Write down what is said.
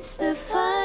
It's the fun.